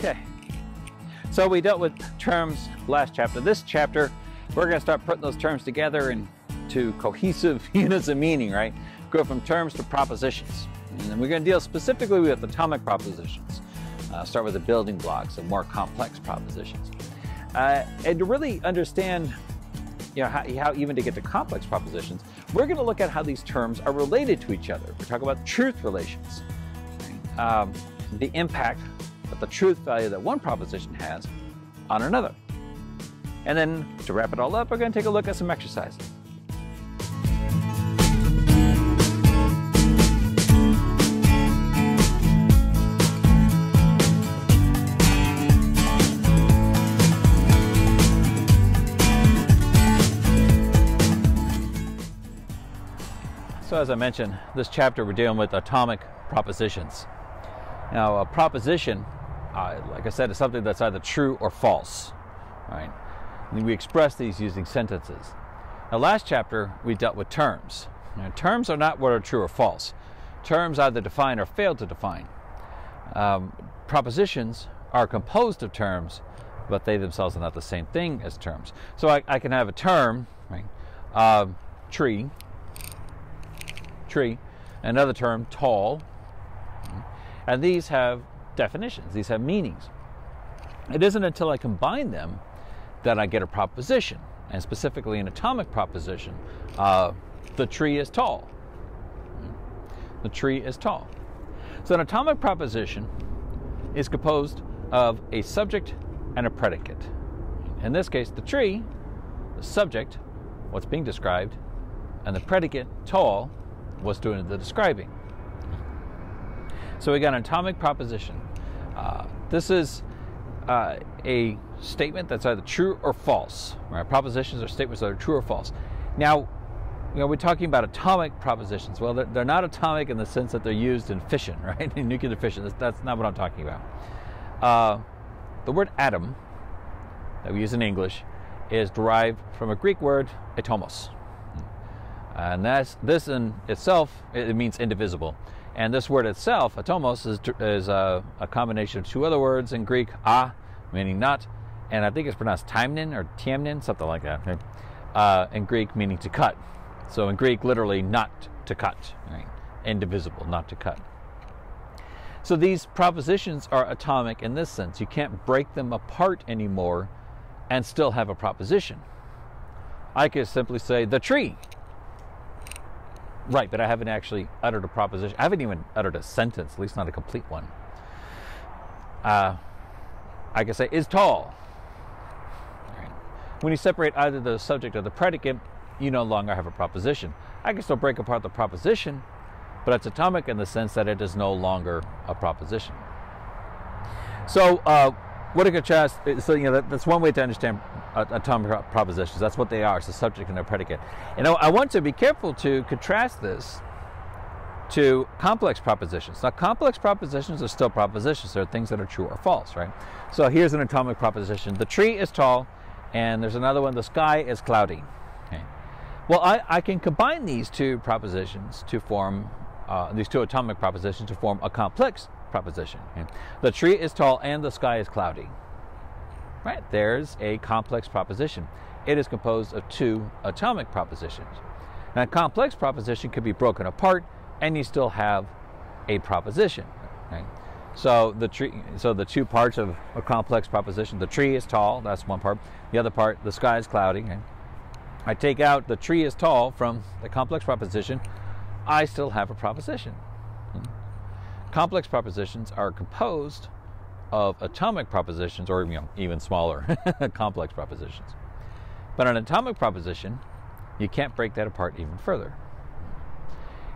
Okay, so we dealt with terms last chapter. This chapter, we're going to start putting those terms together into cohesive units of meaning, right? Go from terms to propositions. And then we're going to deal specifically with atomic propositions. Uh, start with the building blocks of more complex propositions. Uh, and to really understand you know, how, how, even to get to complex propositions, we're going to look at how these terms are related to each other. We're talking about truth relations, um, the impact the truth value that one proposition has on another. And then to wrap it all up, we're going to take a look at some exercises. So as I mentioned, this chapter we're dealing with atomic propositions. Now, a proposition, uh, like I said, is something that's either true or false, right? And we express these using sentences. Now, last chapter we dealt with terms. Now, terms are not what are true or false. Terms either define or fail to define. Um, propositions are composed of terms, but they themselves are not the same thing as terms. So I, I can have a term, right? Uh, tree, tree, another term, tall. And these have definitions, these have meanings. It isn't until I combine them that I get a proposition, and specifically an atomic proposition. Uh, the tree is tall. The tree is tall. So an atomic proposition is composed of a subject and a predicate. In this case, the tree, the subject, what's being described, and the predicate, tall, was doing the describing. So we got an atomic proposition. Uh, this is uh, a statement that's either true or false. Right? Propositions are statements that are true or false. Now, you know, we're talking about atomic propositions. Well, they're, they're not atomic in the sense that they're used in fission, right? In nuclear fission. That's, that's not what I'm talking about. Uh, the word atom that we use in English is derived from a Greek word, atomos. And that's, this in itself, it means indivisible. And this word itself, atomos, is, is a, a, combination of two other words in Greek, a, meaning not, and I think it's pronounced timnin or tiamnin, something like that, uh, in Greek meaning to cut. So in Greek, literally not to cut, right? indivisible, not to cut. So these propositions are atomic in this sense. You can't break them apart anymore and still have a proposition. I could simply say the tree Right, but I haven't actually uttered a proposition. I haven't even uttered a sentence, at least not a complete one. Uh, I can say is tall. When you separate either the subject or the predicate, you no longer have a proposition. I can still break apart the proposition, but it's atomic in the sense that it is no longer a proposition. So, uh, what a contrast! So, you know, that, that's one way to understand atomic propositions. That's what they are. It's a subject and a predicate. And I want to be careful to contrast this to complex propositions. Now, complex propositions are still propositions. They're things that are true or false, right? So here's an atomic proposition. The tree is tall, and there's another one. The sky is cloudy. Okay. Well, I, I can combine these two propositions to form uh, these two atomic propositions to form a complex proposition. Okay. The tree is tall and the sky is cloudy. Right, there's a complex proposition. It is composed of two atomic propositions. Now, a complex proposition could be broken apart, and you still have a proposition. Right? So the tree, so the two parts of a complex proposition: the tree is tall. That's one part. The other part, the sky is cloudy. Right? I take out the tree is tall from the complex proposition. I still have a proposition. Hmm. Complex propositions are composed of atomic propositions, or you know, even smaller, complex propositions. But an atomic proposition, you can't break that apart even further.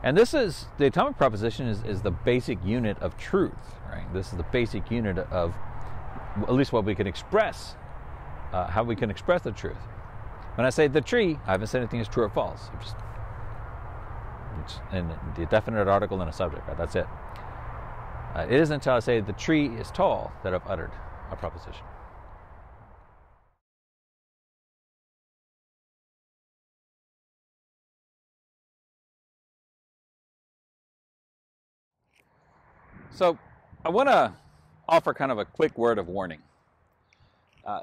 And this is the atomic proposition is, is the basic unit of truth, right? This is the basic unit of at least what we can express, uh, how we can express the truth. When I say the tree, I haven't said anything is true or false. I'm just it's in the definite article and a subject, right? That's it. Uh, it isn't until I say the tree is tall that I've uttered a proposition. So I want to offer kind of a quick word of warning. Uh,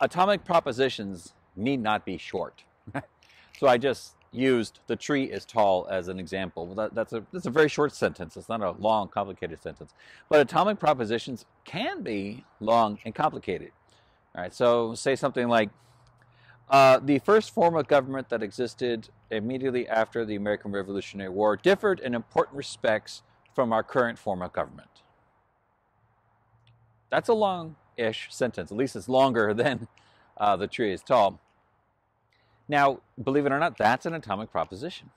atomic propositions need not be short. so I just used the tree is tall as an example. That, that's, a, that's a very short sentence. It's not a long, complicated sentence. But atomic propositions can be long and complicated. All right, so say something like, uh, the first form of government that existed immediately after the American Revolutionary War differed in important respects from our current form of government. That's a long-ish sentence. At least it's longer than uh, the tree is tall. Now, believe it or not, that's an atomic proposition.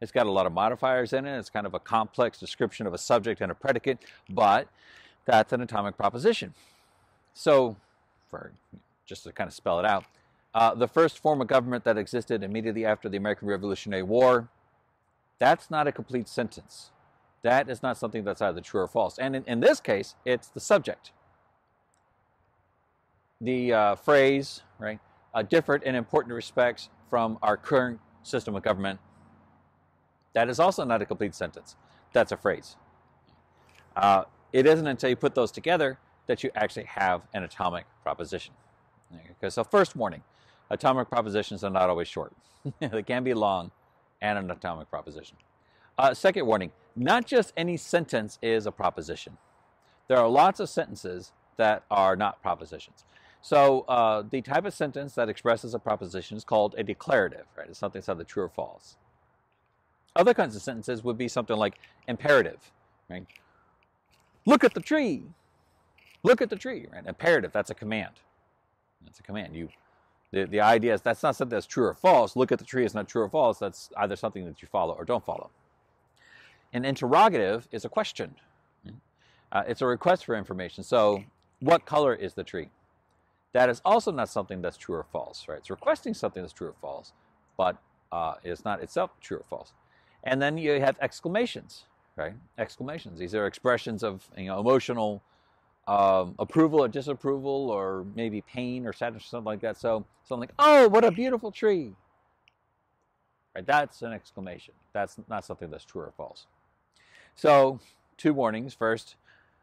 It's got a lot of modifiers in it. It's kind of a complex description of a subject and a predicate, but that's an atomic proposition. So, for just to kind of spell it out, uh, the first form of government that existed immediately after the American Revolutionary War, that's not a complete sentence. That is not something that's either true or false. And in, in this case, it's the subject. The uh, phrase, right, uh, differed in important respects from our current system of government. That is also not a complete sentence. That's a phrase. Uh, it isn't until you put those together that you actually have an atomic proposition. Okay, so first warning, atomic propositions are not always short. they can be long and an atomic proposition. Uh, second warning, not just any sentence is a proposition. There are lots of sentences that are not propositions. So uh, the type of sentence that expresses a proposition is called a declarative, right? It's something that's either true or false. Other kinds of sentences would be something like imperative, right? Look at the tree. Look at the tree, right? Imperative, that's a command. That's a command. You, the, the idea is that's not something that's true or false. Look at the tree is not true or false. That's either something that you follow or don't follow. An interrogative is a question. Uh, it's a request for information. So what color is the tree? That is also not something that's true or false, right? It's requesting something that's true or false, but uh, it's not itself true or false. And then you have exclamations, right? Exclamations. These are expressions of you know, emotional um, approval or disapproval or maybe pain or sadness or something like that. So something like, oh, what a beautiful tree. Right? That's an exclamation. That's not something that's true or false. So two warnings. First,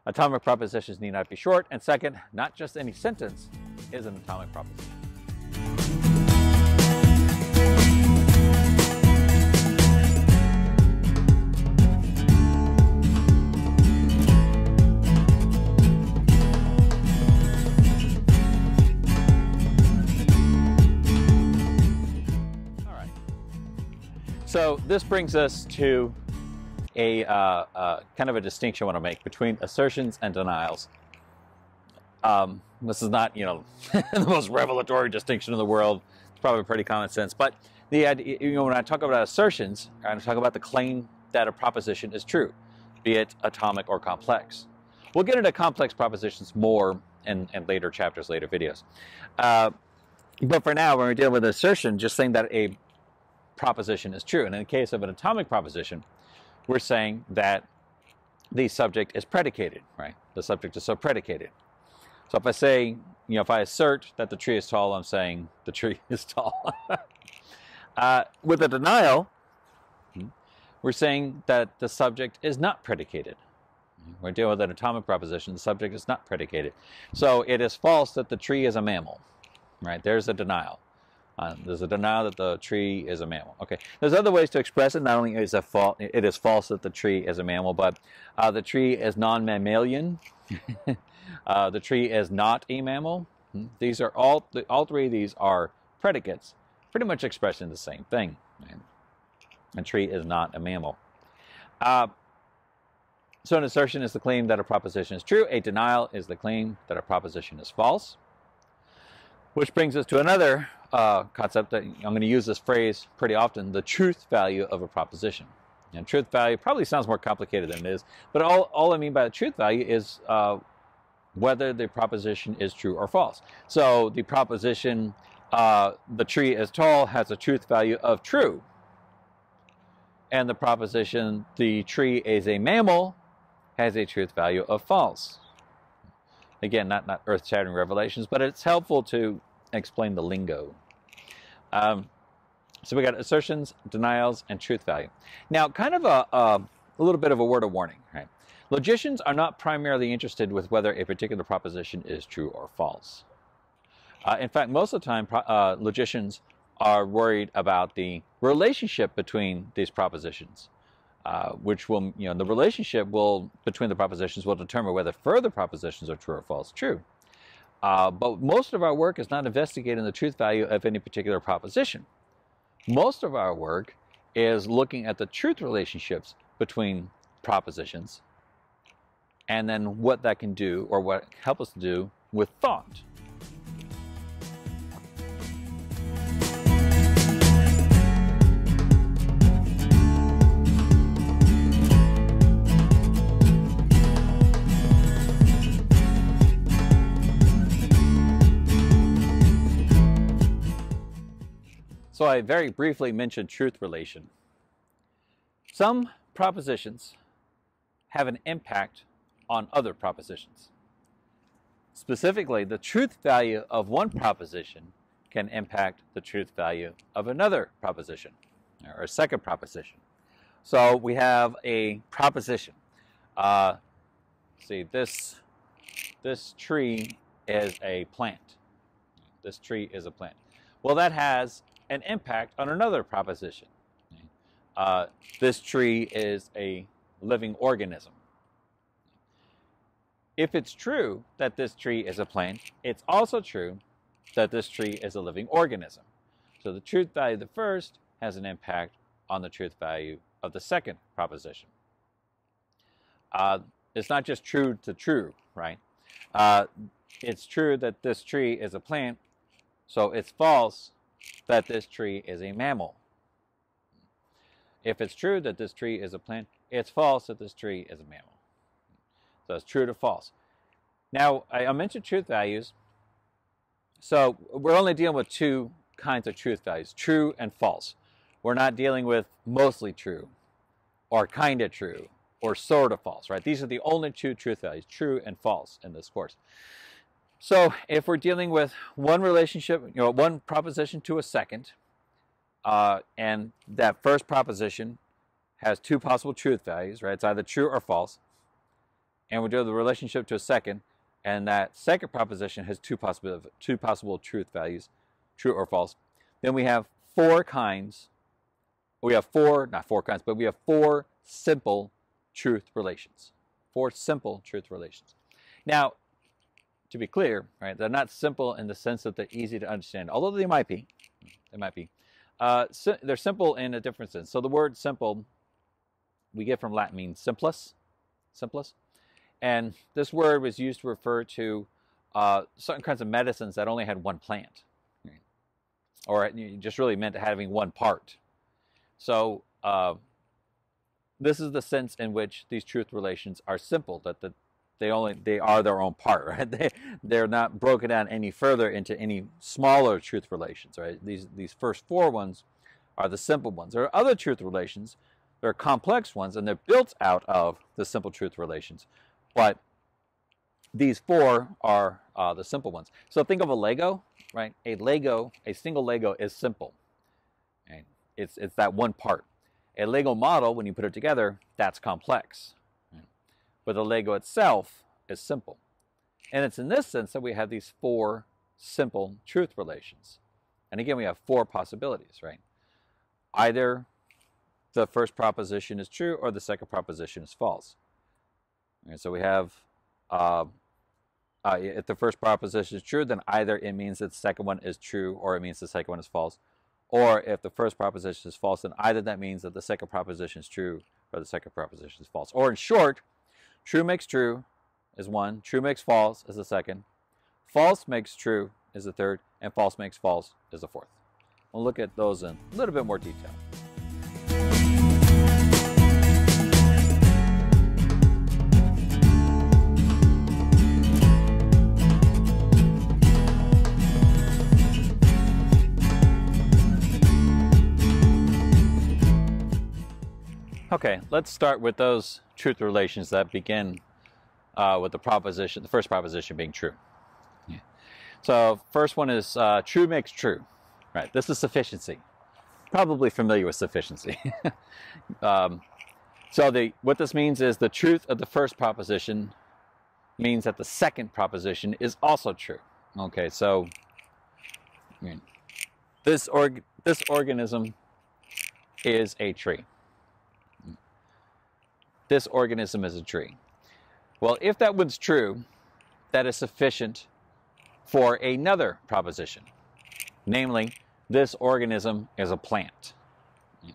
atomic propositions need not be short. And second, not just any sentence is an atomic proposition. So this brings us to a uh, uh, kind of a distinction I want to make between assertions and denials. Um, this is not, you know, the most revelatory distinction in the world. It's probably pretty common sense. But the idea, you know, when I talk about assertions, I talk about the claim that a proposition is true, be it atomic or complex. We'll get into complex propositions more in, in later chapters, later videos. Uh, but for now, when we're dealing with assertion, just saying that a proposition is true. And in the case of an atomic proposition, we're saying that the subject is predicated, right? The subject is so predicated. So if I say, you know, if I assert that the tree is tall, I'm saying the tree is tall. uh, with a denial, we're saying that the subject is not predicated. We're dealing with an atomic proposition. The subject is not predicated. So it is false that the tree is a mammal, right? There's a denial. Uh, there's a denial that the tree is a mammal. Okay, there's other ways to express it. Not only is a fault, it is false that the tree is a mammal, but uh, the tree is non-mammalian. uh, the tree is not a mammal. Hmm? These are all all three of these are predicates, pretty much expressing the same thing. A tree is not a mammal. Uh, so an assertion is the claim that a proposition is true. A denial is the claim that a proposition is false. Which brings us to another uh, concept that I'm going to use this phrase pretty often, the truth value of a proposition. And truth value probably sounds more complicated than it is, but all, all I mean by the truth value is uh, whether the proposition is true or false. So the proposition, uh, the tree is tall, has a truth value of true. And the proposition, the tree is a mammal, has a truth value of false. Again, not, not earth-shattering revelations, but it's helpful to explain the lingo. Um, so we got assertions, denials, and truth value. Now, kind of a, a, a, little bit of a word of warning, right? Logicians are not primarily interested with whether a particular proposition is true or false. Uh, in fact, most of the time, uh, logicians are worried about the relationship between these propositions, uh, which will, you know, the relationship will between the propositions will determine whether further propositions are true or false. True. Uh, but most of our work is not investigating the truth value of any particular proposition. Most of our work is looking at the truth relationships between propositions and then what that can do or what help us to do with thought. So I very briefly mentioned truth relation. Some propositions have an impact on other propositions. Specifically, the truth value of one proposition can impact the truth value of another proposition or a second proposition. So we have a proposition. Uh, see, this, this tree is a plant. This tree is a plant. Well, that has an impact on another proposition. Uh, this tree is a living organism. If it's true that this tree is a plant, it's also true that this tree is a living organism. So the truth value of the first has an impact on the truth value of the second proposition. Uh, it's not just true to true, right? Uh, it's true that this tree is a plant, so it's false that this tree is a mammal. If it's true that this tree is a plant, it's false that this tree is a mammal. So it's true to false. Now, I, mentioned truth values. So we're only dealing with two kinds of truth values, true and false. We're not dealing with mostly true or kind of true or sort of false, right? These are the only two truth values, true and false in this course. So if we're dealing with one relationship, you know, one proposition to a second, uh, and that first proposition has two possible truth values, right? It's either true or false. And we do the relationship to a second, and that second proposition has two possible two possible truth values, true or false. Then we have four kinds. We have four, not four kinds, but we have four simple truth relations. Four simple truth relations. Now, to be clear, right, they're not simple in the sense that they're easy to understand, although they might be. They might be. Uh, they're simple in a different sense. So the word simple we get from Latin means simplus, simplus. And this word was used to refer to uh, certain kinds of medicines that only had one plant, or just really meant having one part. So uh, this is the sense in which these truth relations are simple, that the, they only they are their own part, right? They they're not broken down any further into any smaller truth relations, right? These these first four ones are the simple ones. There are other truth relations, there are complex ones, and they're built out of the simple truth relations. But these four are uh, the simple ones. So think of a Lego, right? A Lego, a single Lego is simple. Right? It's it's that one part. A Lego model, when you put it together, that's complex but the Lego itself is simple. And it's in this sense that we have these four simple truth relations. And again, we have four possibilities, right? Either the first proposition is true or the second proposition is false. And so we have, uh, uh, if the first proposition is true, then either it means that the second one is true or it means the second one is false. Or if the first proposition is false, then either that means that the second proposition is true or the second proposition is false. Or in short, True makes true is one. True makes false is the second. False makes true is the third. And false makes false is the fourth. We'll look at those in a little bit more detail. Okay, let's start with those truth relations that begin uh, with the proposition, the first proposition being true. Yeah. So first one is uh, true makes true, right? This is sufficiency. Probably familiar with sufficiency. um, So the what this means is the truth of the first proposition means that the second proposition is also true. Okay, so I mean, this org this organism is a tree. This organism is a tree. Well, if that was true, that is sufficient for another proposition. Namely, this organism is a plant.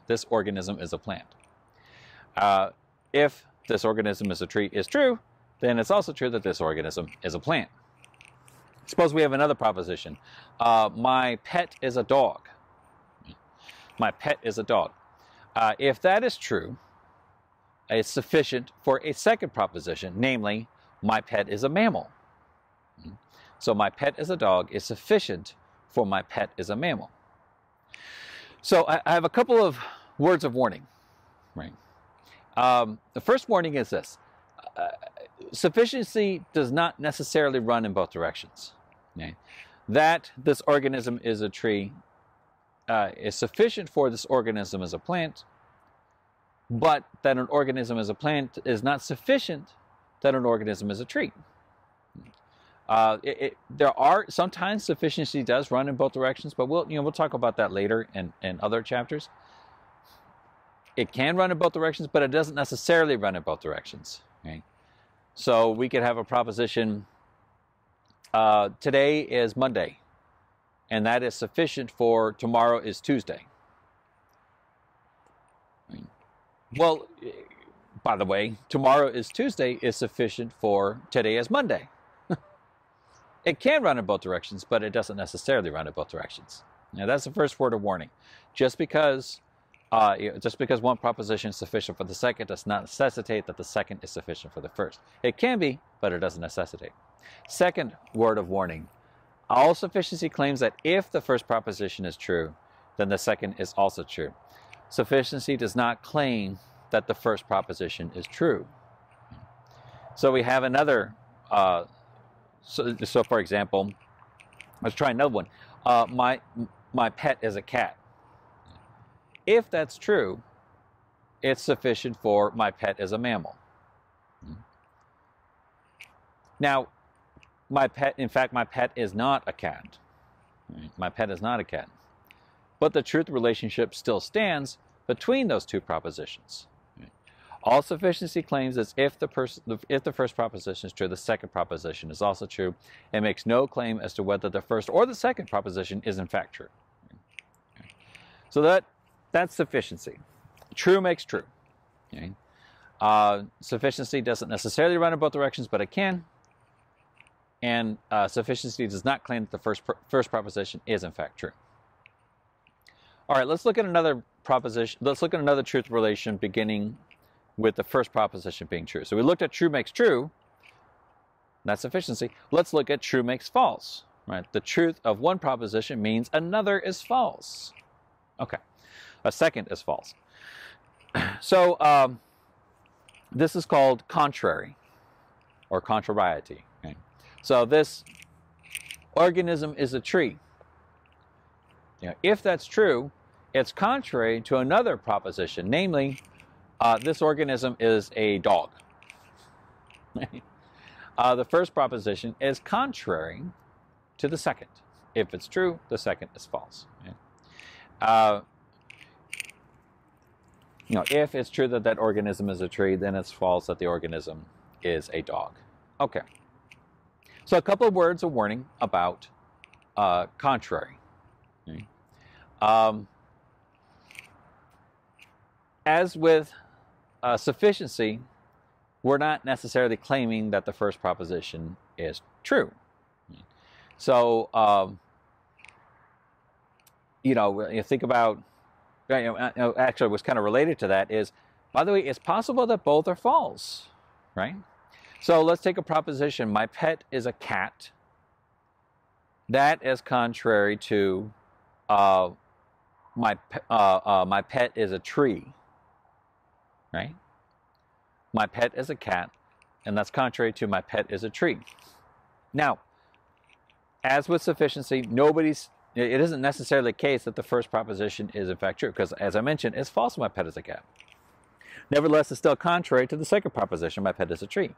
This organism is a plant. Uh, if this organism is a tree is true, then it's also true that this organism is a plant. Suppose we have another proposition. Uh, my pet is a dog. My pet is a dog. Uh, if that is true, it's sufficient for a second proposition, namely, my pet is a mammal. So my pet is a dog is sufficient for my pet is a mammal. So I, I have a couple of words of warning. Right. Um, the first warning is this: uh, sufficiency does not necessarily run in both directions. Okay? That this organism is a tree uh, is sufficient for this organism as a plant, but that an organism as a plant is not sufficient that an organism is a tree. Uh, it, it, there are sometimes sufficiency does run in both directions, but we'll you know we'll talk about that later in, in other chapters. It can run in both directions, but it doesn't necessarily run in both directions. So we could have a proposition. Uh, today is Monday, and that is sufficient for tomorrow is Tuesday. Well, by the way, tomorrow is Tuesday is sufficient for today is Monday. It can run in both directions, but it doesn't necessarily run in both directions. Now that's the first word of warning. Just because uh, just because one proposition is sufficient for the second does not necessitate that the second is sufficient for the first. It can be, but it doesn't necessitate. Second word of warning. All sufficiency claims that if the first proposition is true, then the second is also true. Sufficiency does not claim that the first proposition is true. So we have another uh, so, so for example, let's try another one. Uh, my, my pet is a cat. If that's true, it's sufficient for my pet is a mammal. Now, my pet, in fact, my pet is not a cat. My pet is not a cat. But the truth relationship still stands between those two propositions. All sufficiency claims is if the, if the first proposition is true, the second proposition is also true. It makes no claim as to whether the first or the second proposition is in fact true. So that that's sufficiency. True makes true. Okay? Uh, sufficiency doesn't necessarily run in both directions, but it can. And uh, sufficiency does not claim that the first first proposition is in fact true. All right, let's look at another proposition. Let's look at another truth relation beginning with the first proposition being true. So we looked at true makes true, that's sufficiency. Let's look at true makes false. Right? The truth of one proposition means another is false. Okay, a second is false. So um, this is called contrary or contrariety. Okay? So this organism is a tree. Know, if that's true, it's contrary to another proposition, namely uh, this organism is a dog. uh, the first proposition is contrary to the second. If it's true, the second is false. Uh, you know, if it's true that that organism is a tree, then it's false that the organism is a dog. Okay. So a couple of words of warning about uh, contrary. Um, as with uh, sufficiency, we're not necessarily claiming that the first proposition is true. So, um, you know, you think about, you know, uh, actually, what's kind of related to that is, by the way, it's possible that both are false, right? So let's take a proposition my pet is a cat. That is contrary to uh, my, uh, uh, my pet is a tree right? My pet is a cat, and that's contrary to my pet is a tree. Now, as with sufficiency, nobody's it isn't necessarily the case that the first proposition is in fact true, because as I mentioned, it's false my pet is a cat. Nevertheless, it's still contrary to the second proposition, my pet is a tree.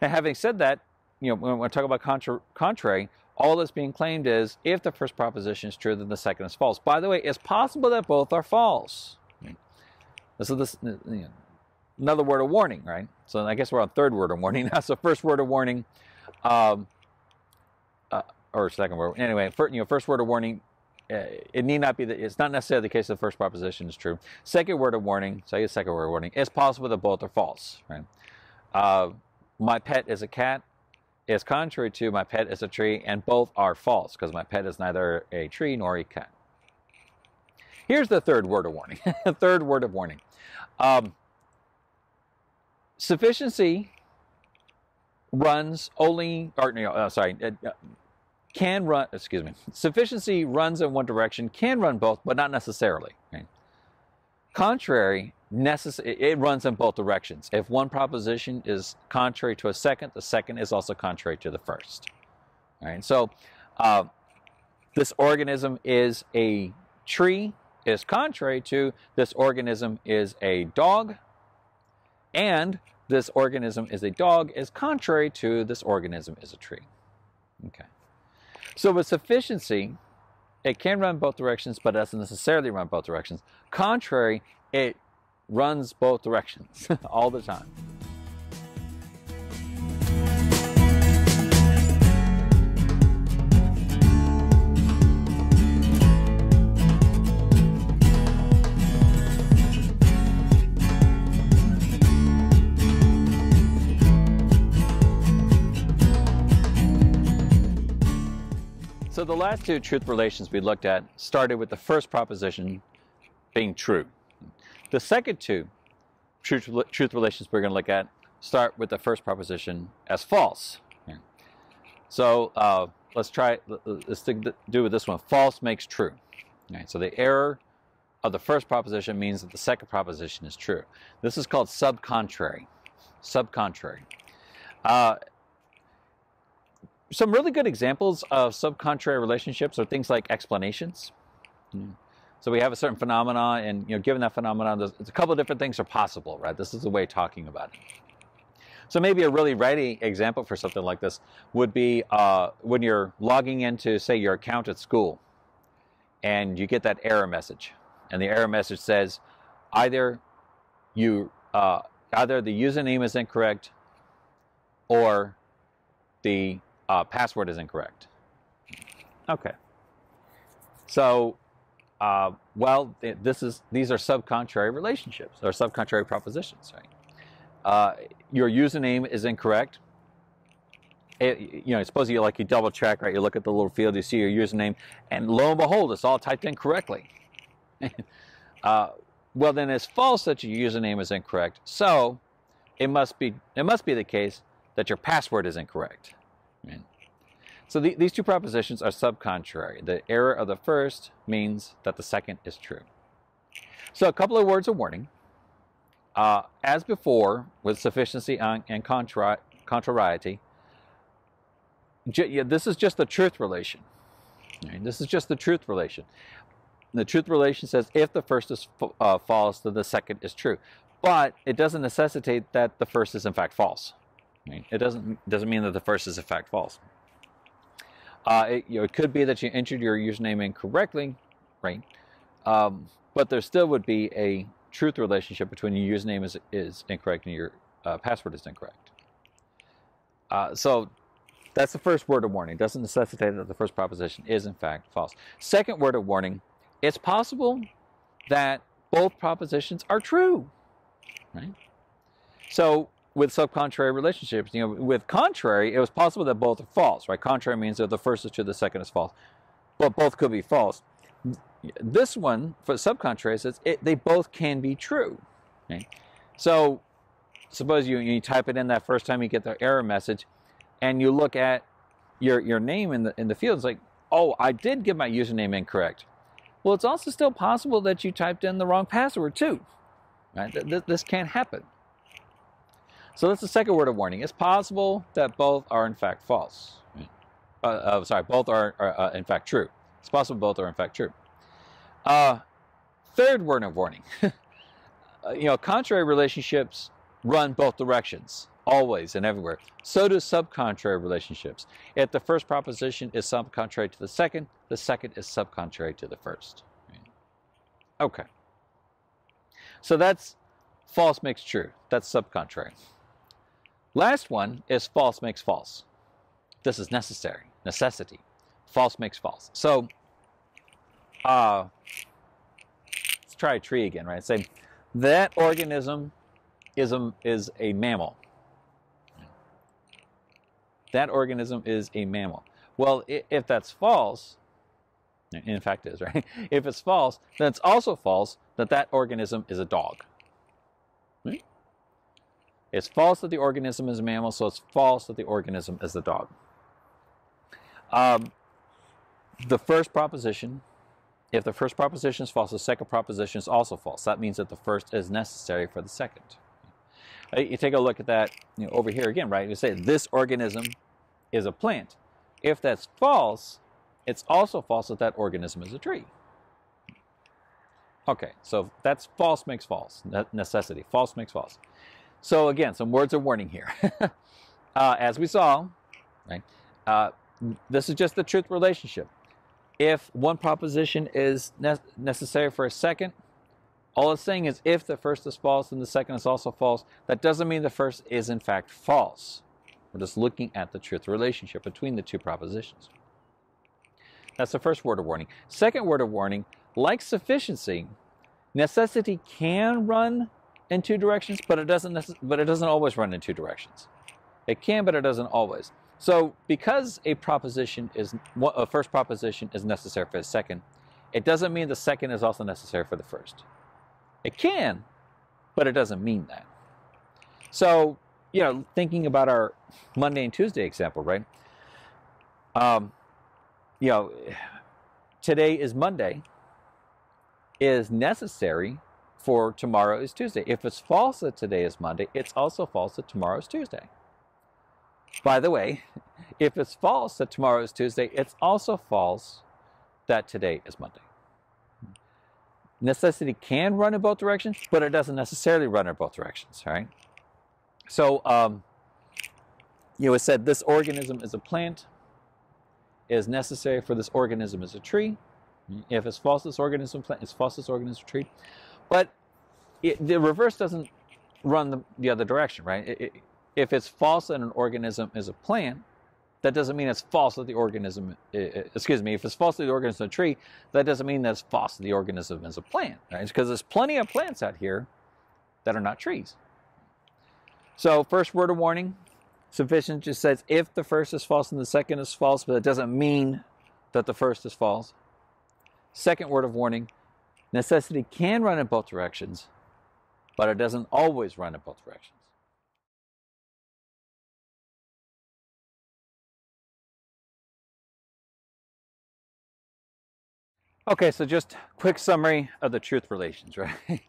Now, having said that, you know, when we talk about contra- contrary, all that's being claimed is if the first proposition is true, then the second is false. By the way, it's possible that both are false. This is this, you know, another word of warning, right? So I guess we're on third word of warning now. So first word of warning, um, uh, or second word. Anyway, first, you know, first word of warning. Uh, it need not be that it's not necessarily the case that the first proposition is true. Second word of warning. So I guess second word of warning. It's possible that both are false, right? Uh, my pet is a cat is contrary to my pet is a tree, and both are false because my pet is neither a tree nor a cat. Here's the third word of warning. third word of warning. Um, sufficiency runs only, or no, uh, sorry, uh, can run, excuse me, sufficiency runs in one direction, can run both, but not necessarily. Contrary, it runs in both directions. If one proposition is contrary to a second, the second is also contrary to the first. All right, so uh, this organism is a tree, is contrary to this organism is a dog, and this organism is a dog is contrary to this organism is a tree. Okay. So with sufficiency, it can run both directions, but doesn't necessarily run both directions. Contrary, it runs both directions all the time. So the last two truth relations we looked at started with the first proposition being true. The second two truth, truth relations we're going to look at start with the first proposition as false. So uh, let's try, let's do with this one. False makes true. so the error of the first proposition means that the second proposition is true. This is called subcontrary. Subcontrary. Uh, some really good examples of subcontrary relationships are things like explanations. Mm. So we have a certain phenomenon, and you know, given that phenomenon, there's, there's a couple of different things are possible, right? This is the way of talking about it. So maybe a really ready example for something like this would be uh, when you're logging into, say, your account at school, and you get that error message, and the error message says either you uh, either the username is incorrect or the uh, password is incorrect. Okay. So, uh, well, this is these are subcontrary relationships or subcontrary propositions, right? Uh, your username is incorrect. It, you know, suppose you like you double check, right? You look at the little field, you see your username, and lo and behold, it's all typed in correctly. uh, well, then it's false that your username is incorrect. So, it must be it must be the case that your password is incorrect. So the, these two propositions are subcontrary. The error of the first means that the second is true. So a couple of words of warning. Uh, as before, with sufficiency and, and contra contrariety, yeah, this is just the truth relation. Right? This is just the truth relation. The truth relation says if the first is uh, false, then the second is true. But it doesn't necessitate that the first is in fact false. Right? It doesn't doesn't mean that the first is in fact false. Uh, it, you know, it could be that you entered your username incorrectly, right? Um, but there still would be a truth relationship between your username is, is incorrect and your uh, password is incorrect. Uh, so that's the first word of warning. Doesn't necessitate that the first proposition is in fact false. Second word of warning, it's possible that both propositions are true, right? So with subcontrary relationships. You know, with contrary, it was possible that both are false, right? Contrary means that the first is true, the second is false, but both could be false. This one for subcontrary says it, they both can be true. Okay? So suppose you, you type it in that first time you get the error message, and you look at your your name in the in the field. It's like, oh, I did get my username incorrect. Well, it's also still possible that you typed in the wrong password too. Right? This can't happen. So that's the second word of warning. It's possible that both are in fact false. Uh, uh, sorry, both are, are uh, in fact true. It's possible both are in fact true. Uh, third word of warning. uh, you know, contrary relationships run both directions, always and everywhere. So do subcontrary relationships. If the first proposition is subcontrary to the second, the second is subcontrary to the first. Okay. So that's false makes true. That's subcontrary. Last one is false makes false. This is necessary, necessity. False makes false. So, uh, let's try a tree again, right? Say that organism is a, is a mammal. That organism is a mammal. Well, if that's false, in fact is, right? If it's false, then it's also false that that organism is a dog. It's false that the organism is a mammal, so it's false that the organism is a dog. Um, the first proposition, if the first proposition is false, the second proposition is also false. That means that the first is necessary for the second. You take a look at that you know, over here again, right? You say this organism is a plant. If that's false, it's also false that that organism is a tree. Okay, so that's false makes false, necessity. False makes false. So again, some words of warning here. uh, as we saw, right, uh, this is just the truth relationship. If one proposition is ne necessary for a second, all it's saying is if the first is false then the second is also false, that doesn't mean the first is in fact false. We're just looking at the truth relationship between the two propositions. That's the first word of warning. Second word of warning, like sufficiency, necessity can run in two directions, but it doesn't but it doesn't always run in two directions. It can, but it doesn't always. So because a proposition is a first proposition is necessary for a second, it doesn't mean the second is also necessary for the first. It can, but it doesn't mean that. So, you know, thinking about our Monday and Tuesday example, right? Um, you know, today is Monday is necessary for tomorrow is Tuesday. If it's false that today is Monday, it's also false that tomorrow is Tuesday. By the way, if it's false that tomorrow is Tuesday, it's also false that today is Monday. Necessity can run in both directions, but it doesn't necessarily run in both directions, right? So, um, you know, it said this organism is a plant, is necessary for this organism is a tree. If it's false, this organism plant is false, this organism tree. But it, the reverse doesn't run the, the other direction, right? It, it, if it's false that an organism is a plant, that doesn't mean it's false that the organism, excuse me, if it's false that the organism is a tree, that doesn't mean that it's false that the organism is a plant, right? Because there's plenty of plants out here that are not trees. So first word of warning, sufficient just says if the first is false and the second is false, but it doesn't mean that the first is false. Second word of warning, necessity can run in both directions, but it doesn't always run in both directions. Okay, so just quick summary of the truth relations, right?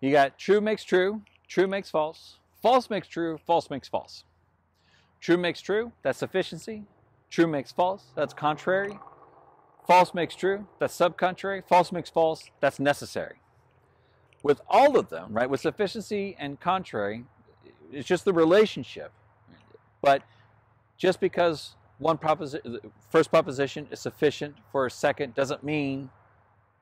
you got true makes true, true makes false, false makes true, false makes false. True makes true, that's sufficiency. True makes false, that's contrary. False makes true, that's subcontrary. False makes false, that's necessary. With all of them, right, with sufficiency and contrary, it's just the relationship. But just because one proposition, first proposition is sufficient for a second doesn't mean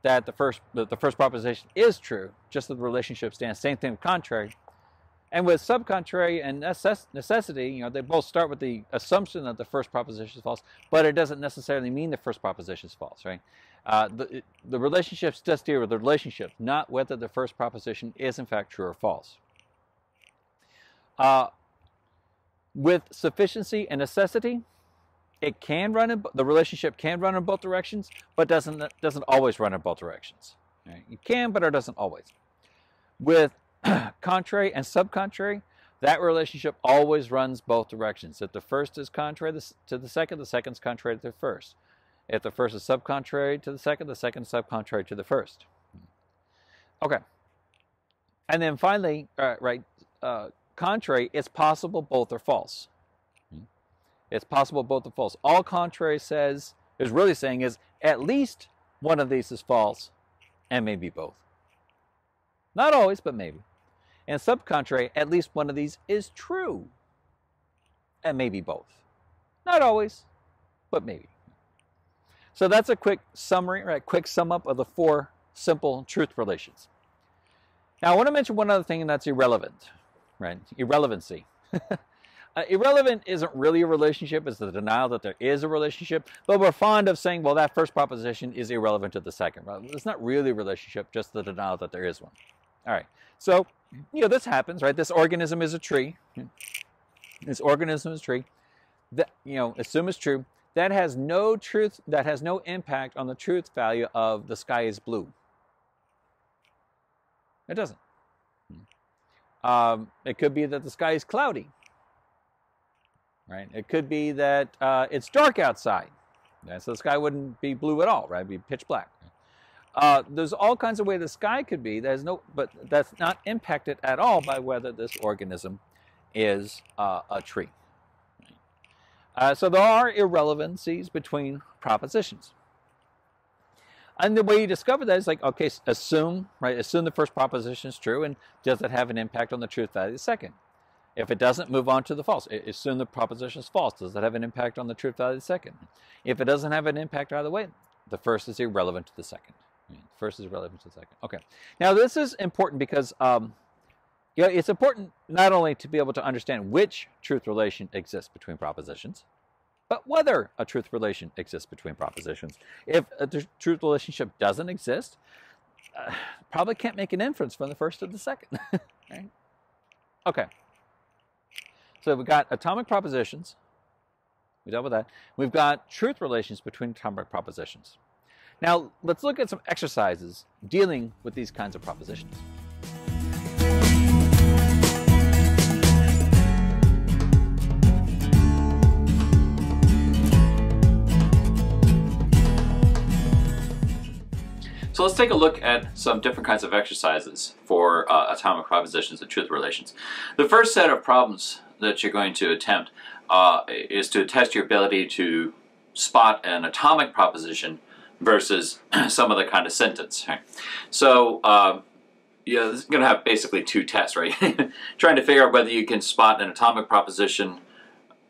that the first the first proposition is true, just that the relationship stands. Same thing with contrary. And with subcontrary and necessity, you know, they both start with the assumption that the first proposition is false, but it doesn't necessarily mean the first proposition is false, right? Uh, the, the relationships just deal with the relationship, not whether the first proposition is in fact true or false. Uh, with sufficiency and necessity, it can run in the relationship can run in both directions, but doesn't doesn't always run in both directions. Right? It can, but it doesn't always. With contrary and subcontrary, that relationship always runs both directions. If the first is contrary to the second, the second is contrary to the first. If the first is subcontrary to the second, the second is subcontrary to the first. Okay. And then finally, uh, right, uh, contrary, it's possible both are false. It's possible both are false. All contrary says is really saying is at least one of these is false and maybe both. Not always, but maybe. And subcontrary, at least one of these is true. And maybe both. Not always, but maybe. So that's a quick summary, right? Quick sum up of the four simple truth relations. Now I want to mention one other thing, and that's irrelevant, right? Irrelevancy. Uh, irrelevant isn't really a relationship, it's the denial that there is a relationship, but we're fond of saying, well, that first proposition is irrelevant to the second. It's not really a relationship, just the denial that there is one. All right, so, you know, this happens, right? This organism is a tree. This organism is a tree. That, you know, assume it's true. That has no truth, that has no impact on the truth value of the sky is blue. It doesn't. Um, it could be that the sky is cloudy right? It could be that uh, it's dark outside, yeah, so the sky wouldn't be blue at all, right? It'd be pitch black. Uh, there's all kinds of ways the sky could be. There's no, but that's not impacted at all by whether this organism is uh, a tree. Uh, so there are irrelevancies between propositions. And the way you discover that is like, okay, assume, right? Assume the first proposition is true, and does it have an impact on the truth value of the second? If it doesn't, move on to the false. Assume the proposition is false. Does it have an impact on the truth value of the second? If it doesn't have an impact either way, the first is irrelevant to the second. First is irrelevant to the second. Okay. Now this is important because um, you know, it's important not only to be able to understand which truth relation exists between propositions, but whether a truth relation exists between propositions. If a truth relationship doesn't exist, uh, probably can't make an inference from the first to the second. right? Okay. So we've got atomic propositions. We dealt with that. We've got truth relations between atomic propositions. Now, let's look at some exercises dealing with these kinds of propositions. So let's take a look at some different kinds of exercises for uh, atomic propositions and truth relations. The first set of problems that you're going to attempt uh, is to test your ability to spot an atomic proposition versus some other kind of sentence. So uh, yeah, this is going to have basically two tests, right? Trying to figure out whether you can spot an atomic proposition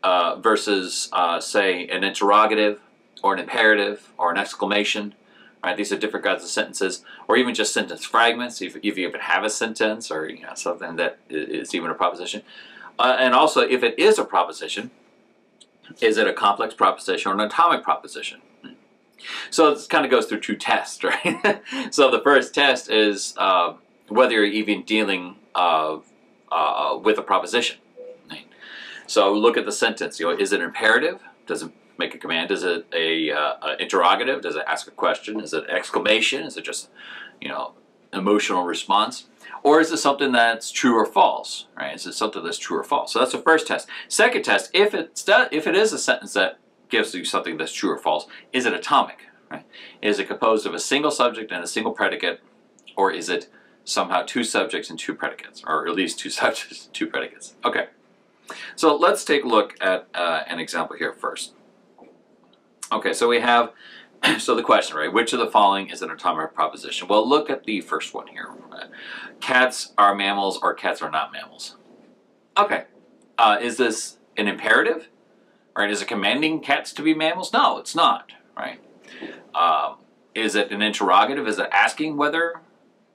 uh, versus, uh, say, an interrogative or an imperative or an exclamation. Right? These are different kinds of sentences, or even just sentence fragments. If, if you even have a sentence or you know, something that is even a proposition. Uh, and also, if it is a proposition, is it a complex proposition or an atomic proposition? So this kind of goes through two tests, right? so the first test is uh, whether you're even dealing uh, uh, with a proposition. Right? So look at the sentence. You know, is it imperative? Does it make a command? Is it a, uh, a interrogative? Does it ask a question? Is it exclamation? Is it just, you know, emotional response? Or is it something that's true or false? Right? Is it something that's true or false? So that's the first test. Second test, if it's if it is a sentence that gives you something that's true or false, is it atomic? Right? Is it composed of a single subject and a single predicate, or is it somehow two subjects and two predicates, or at least two subjects and two predicates? Okay. So let's take a look at uh, an example here first. Okay, so we have so the question, right, which of the following is an atomic proposition? Well, look at the first one here. Cats are mammals or cats are not mammals. Okay, uh, is this an imperative? Right, is it commanding cats to be mammals? No, it's not, right? Um, is it an interrogative? Is it asking whether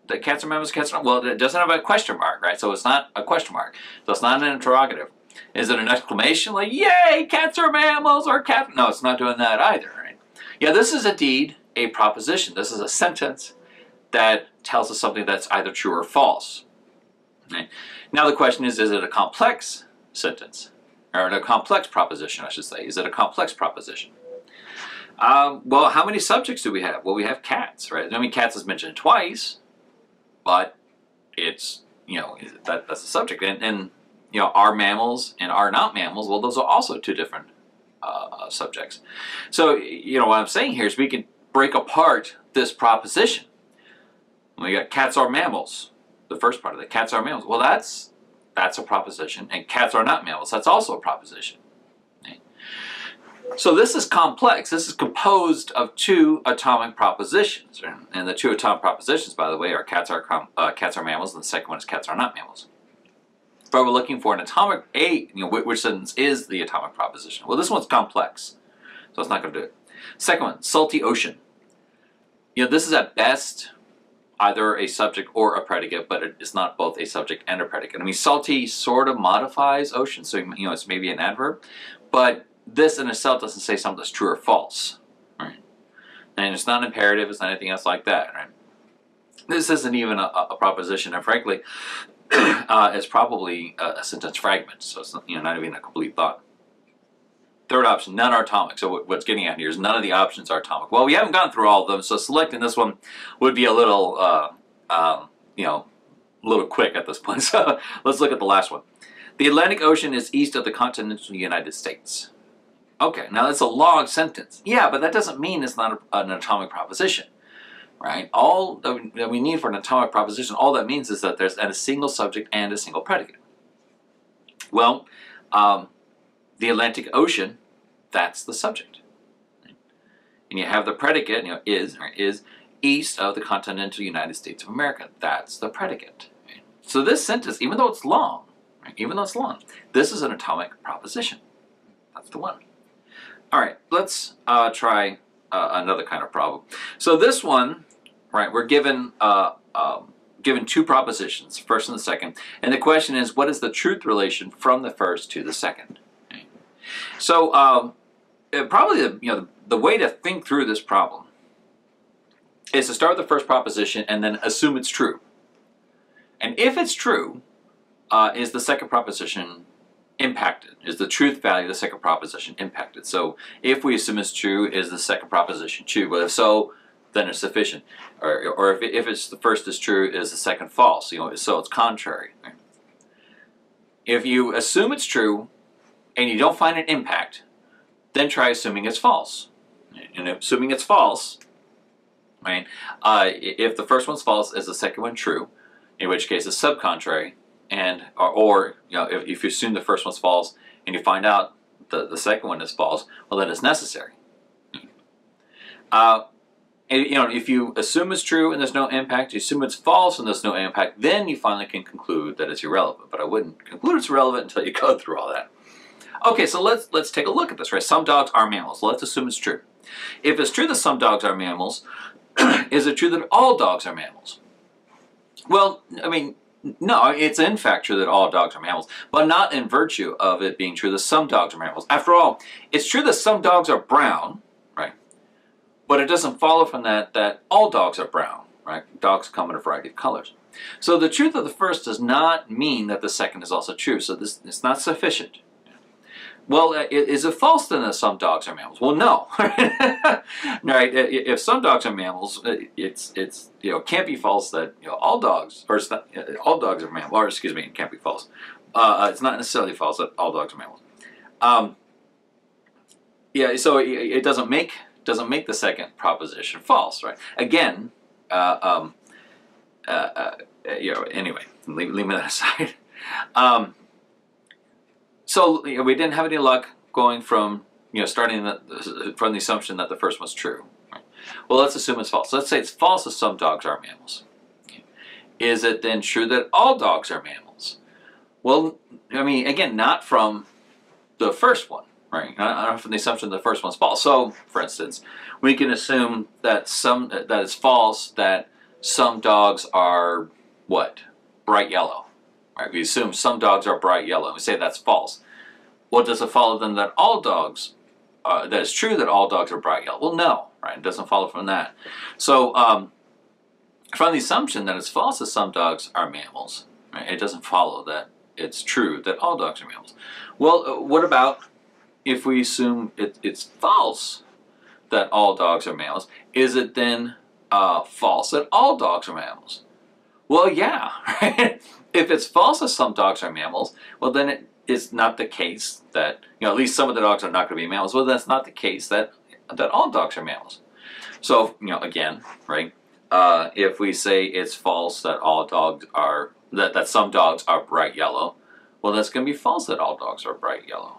the cats are mammals, cats are not? Well, it doesn't have a question mark, right? So it's not a question mark. So it's not an interrogative. Is it an exclamation like, yay, cats are mammals or cat? No, it's not doing that either, right? yeah, this is indeed a proposition. This is a sentence that tells us something that's either true or false. Okay. Now the question is, is it a complex sentence? Or a complex proposition, I should say. Is it a complex proposition? Um, well, how many subjects do we have? Well, we have cats, right? I mean, cats is mentioned twice, but it's, you know, that, that's the subject. And, and, you know, are mammals and are not mammals, well, those are also two different uh, subjects. So, you know, what I'm saying here is we can break apart this proposition. We got cats are mammals, the first part of it, cats are mammals. Well, that's, that's a proposition, and cats are not mammals, that's also a proposition. So this is complex. This is composed of two atomic propositions. And the two atomic propositions, by the way, are cats are, uh, cats are mammals, and the second one is cats are not mammals. but we're looking for an atomic A, you know, which sentence is the atomic proposition. Well, this one's complex, so it's not going to do it. Second one, salty ocean. You know, this is at best either a subject or a predicate, but it's not both a subject and a predicate. I mean, salty sort of modifies ocean, so you know it's maybe an adverb, but this in itself doesn't say something that's true or false, right? And it's not imperative, it's not anything else like that, right? This isn't even a, a proposition, and frankly, uh, it's probably a, a, sentence fragment, so it's not, you know, not even a complete thought. Third option, none are atomic. So what's getting at here is none of the options are atomic. Well, we haven't gone through all of them, so selecting this one would be a little, uh, um, you know, a little quick at this point. So let's look at the last one. The Atlantic Ocean is east of the continental United States. Okay, now that's a long sentence. Yeah, but that doesn't mean it's not a, an atomic proposition, right? All that we need for an atomic proposition, all that means is that there's a single subject and a single predicate. Well, um, the Atlantic Ocean, that's the subject. And you have the predicate, you know, is, or is east of the continental United States of America. That's the predicate. So this sentence, even though it's long, right, even though it's long, this is an atomic proposition. That's the one. All right, let's uh, try uh, another kind of problem. So this one, right, we're given uh, um, given two propositions, first and the second, and the question is, what is the truth relation from the first to the second? So um, probably the, you know, the way to think through this problem is to start with the first proposition and then assume it's true. And if it's true, uh, is the second proposition impacted? Is the truth value of the second proposition impacted? So if we assume it's true, is the second proposition true? But if so, then it's sufficient. Or, or if, if it's the first is true, is the second false? You know, so it's contrary. If you assume it's true, and you don't find an impact, then try assuming it's false. And assuming it's false, right? Uh, if the first one's false, is the second one true? In which case it's subcontrary, and or, or you know if, if, you assume the first one's false and you find out the the second one is false, well then it's necessary. Uh, and, you know, if you assume it's true and there's no impact, you assume it's false and there's no impact, then you finally can conclude that it's irrelevant. But I wouldn't conclude it's irrelevant until you go through all that. Okay, so let's let's take a look at this, right? Some dogs are mammals. Let's assume it's true. If it's true that some dogs are mammals, is it true that all dogs are mammals? Well, I mean, no, it's in fact true that all dogs are mammals, but not in virtue of it being true that some dogs are mammals. After all, it's true that some dogs are brown, right? But it doesn't follow from that that all dogs are brown, right? Dogs come in a variety of colors. So the truth of the first does not mean that the second is also true. So this is not sufficient. Well, uh, is it false then that some dogs are mammals? Well, no. right? If some dogs are mammals, uh, it's it's you know can't be false that you know all dogs or uh, all dogs are mammals. Or excuse me, it can't be false. Uh, it's not necessarily false that all dogs are mammals. Um, yeah, so it, doesn't make doesn't make the second proposition false, right? Again, uh, um, uh, you know. Anyway, leave, leave that aside. Um, so you know, we didn't have any luck going from you know starting the, from the assumption that the first one's true. Well, let's assume it's false. Let's say it's false that some dogs are mammals. Is it then true that all dogs are mammals? Well, I mean, again, not from the first one, right? Not from the assumption the first one's false. So, for instance, we can assume that some that it's false that some dogs are what bright yellow. Right? We assume some dogs are bright yellow. We say that's false. What does it follow then that all dogs, uh, that it's true that all dogs are bright yellow? Well, no, right? It doesn't follow from that. So um, from the assumption that it's false that some dogs are mammals, right, it doesn't follow that it's true that all dogs are mammals. Well, uh, what about if we assume it, it's false that all dogs are mammals? Is it then uh, false that all dogs are mammals? Well, yeah, right? If it's false that some dogs are mammals, well then it is not the case that, you know, at least some of the dogs are not going to be mammals. Well, that's not the case that, that all dogs are mammals. So, you know, again, right, uh, if we say it's false that all dogs are, that, that some dogs are bright yellow, well, that's going to be false that all dogs are bright yellow.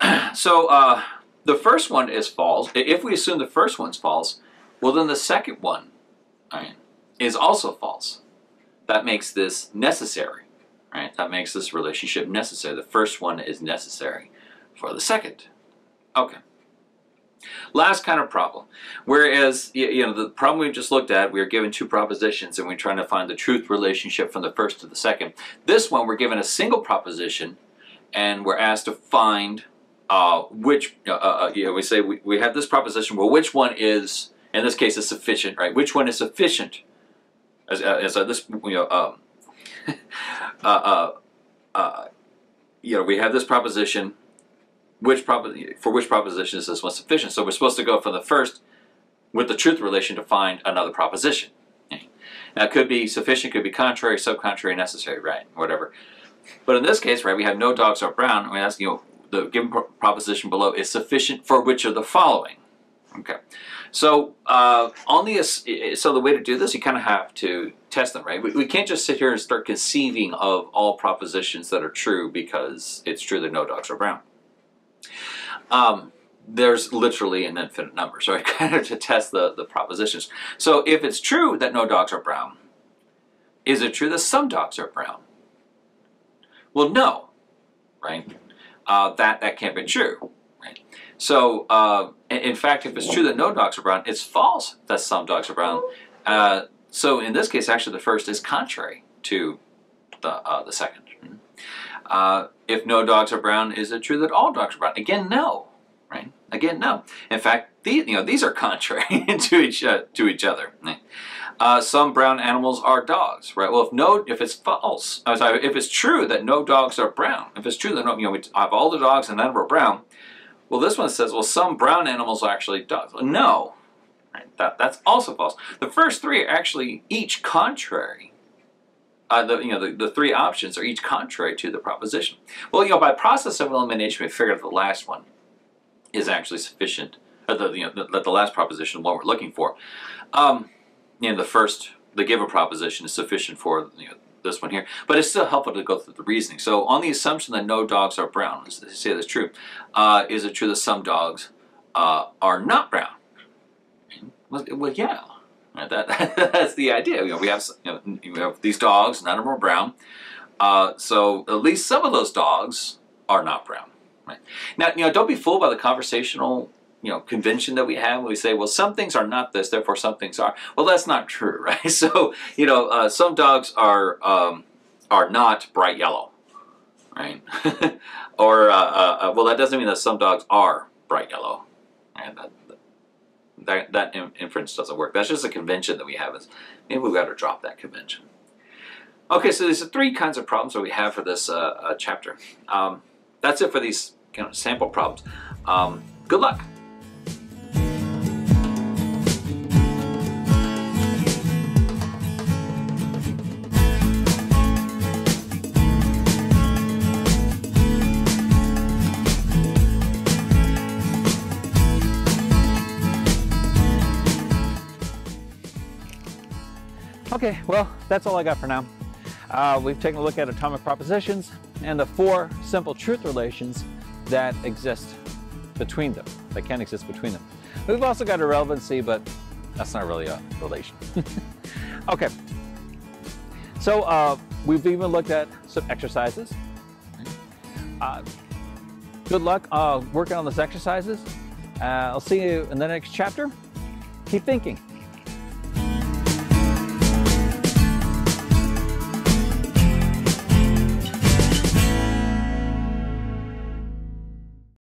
so, uh, the first one is false. If we assume the first one's false, well, then the second one right, is also false. That makes this necessary. Right? That makes this relationship necessary. The first one is necessary for the second. Okay. Last kind of problem. Whereas, you know, the problem we just looked at, we are given two propositions and we're trying to find the truth relationship from the first to the second. This one, we're given a single proposition and we're asked to find uh, which, uh, uh, you know, we say we, we have this proposition, well, which one is, in this case, is sufficient, right? Which one is sufficient as, uh, as uh, this, you know, um, uh, uh, uh, you know, we have this proposition, which for which proposition is this one sufficient? So we're supposed to go from the first with the truth relation to find another proposition. Now it could be sufficient, could be contrary, subcontrary, necessary, right? Whatever. But in this case, right, we have no dogs are brown. Mean, that's, you know, the given proposition below is sufficient for which of the following? Okay. So uh, on the so the way to do this, you kind of have to test them, right? We, we can't just sit here and start conceiving of all propositions that are true because it's true that no dogs are brown. Um, there's literally an infinite number, so I kind of to test the, the propositions. So if it's true that no dogs are brown, is it true that some dogs are brown? Well, no, right? Uh, that, that can't be true? So, uh, in fact, if it's true that no dogs are brown, it's false that some dogs are brown. Uh, so in this case, actually the first is contrary to the, uh, the second. Uh, if no dogs are brown, is it true that all dogs are brown? Again, no. Right? Again, no. In fact, these, you know, these are contrary to each uh, to each other. Uh, some brown animals are dogs, right? Well, if no, if it's false, sorry, if it's true that no dogs are brown, if it's true that no, you know, we have all the dogs and none are brown, well, this one says, well, some brown animals actually. Well, no. That that's also false. The first three are actually each contrary uh, the, you know, the, the three options are each contrary to the proposition. Well, you know, by process of elimination, we figured the last one is actually sufficient, uh, the, you know, the, the last proposition, what we're looking for. Um, you know, the first, the given proposition is sufficient for you know, this one here, but it's still helpful to go through the reasoning. So on the assumption that no dogs are brown, let's say that's true, uh, is it true that some dogs uh, are not brown? Well, well yeah. That, that's the idea. You know, we have you know, we have these dogs, none of them are brown. Uh, so at least some of those dogs are not brown. Right? Now, you know, don't be fooled by the conversational you know convention that we have. We say, well, some things are not this, therefore some things are. Well, that's not true, right? So you know, uh, some dogs are um, are not bright yellow, right? or uh, uh, uh, well, that doesn't mean that some dogs are bright yellow. And that, that, that inference doesn't work. That's just a convention that we have. Maybe we've got to drop that convention. Okay, so there's three kinds of problems that we have for this uh, uh, chapter. Um, that's it for these kind of sample problems. Um, good luck. Okay, well, that's all I got for now. Uh, we've taken a look at atomic propositions and the four simple truth relations that exist between them, that can exist between them. We've also got irrelevancy, but that's not really a relation. okay, so uh, we've even looked at some exercises. Uh, good luck uh, working on those exercises. Uh, I'll see you in the next chapter. Keep thinking.